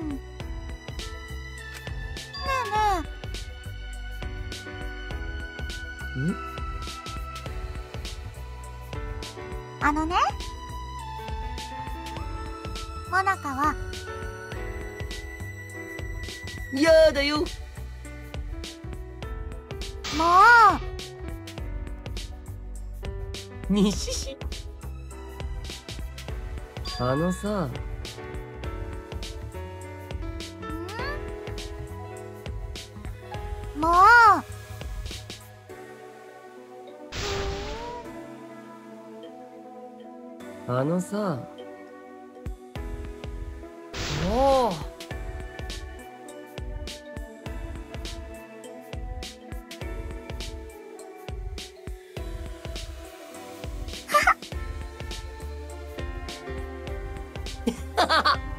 うん。ねえねえんあのね。モナカは。やだよ。もう。にしし。あのさもう。あのさもうハハハ